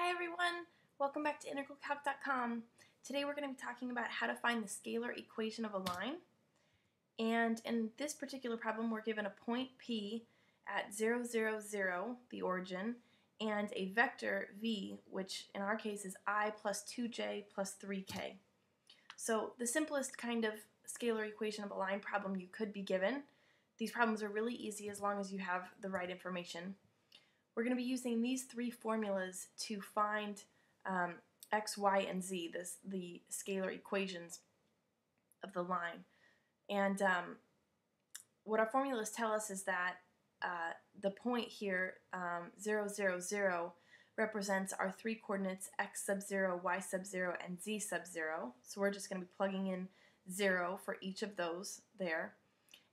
Hi everyone, welcome back to integralcalc.com. Today we're going to be talking about how to find the scalar equation of a line. And in this particular problem we're given a point P at 0, 0, 0, the origin, and a vector v, which in our case is i plus 2j plus 3k. So the simplest kind of scalar equation of a line problem you could be given. These problems are really easy as long as you have the right information. We're going to be using these three formulas to find um, x, y, and z, this, the scalar equations of the line. And um, what our formulas tell us is that uh, the point here, um, 0, 0, 0, represents our three coordinates x sub 0, y sub 0, and z sub 0. So we're just going to be plugging in 0 for each of those there.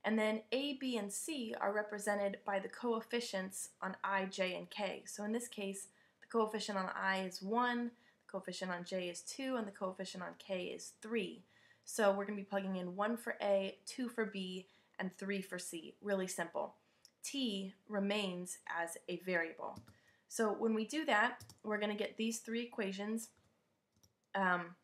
And then A, B, and C are represented by the coefficients on i, j, and k. So in this case, the coefficient on i is 1, the coefficient on j is 2, and the coefficient on k is 3. So we're going to be plugging in 1 for A, 2 for B, and 3 for C. Really simple. T remains as a variable. So when we do that, we're going to get these three equations. Um,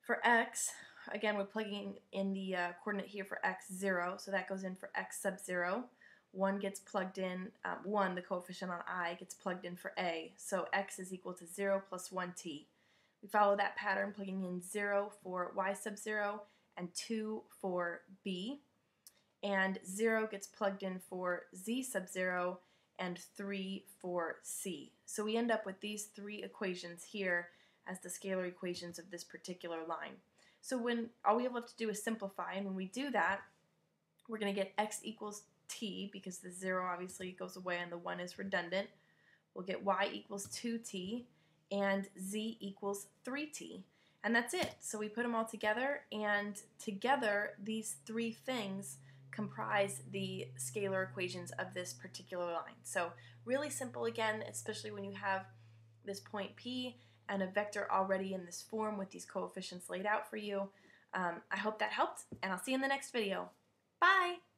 for x, again, we're plugging in the uh, coordinate here for x, 0, so that goes in for x sub 0. 1 gets plugged in, um, 1, the coefficient on i, gets plugged in for a, so x is equal to 0 plus 1t. We follow that pattern, plugging in 0 for y sub 0 and 2 for b, and 0 gets plugged in for z sub 0 and 3 for c. So we end up with these three equations here as the scalar equations of this particular line. So when all we have left to do is simplify, and when we do that, we're going to get x equals t, because the 0 obviously goes away and the 1 is redundant. We'll get y equals 2t, and z equals 3t. And that's it. So we put them all together, and together these three things comprise the scalar equations of this particular line. So really simple again, especially when you have this point P and a vector already in this form with these coefficients laid out for you. Um, I hope that helped, and I'll see you in the next video. Bye!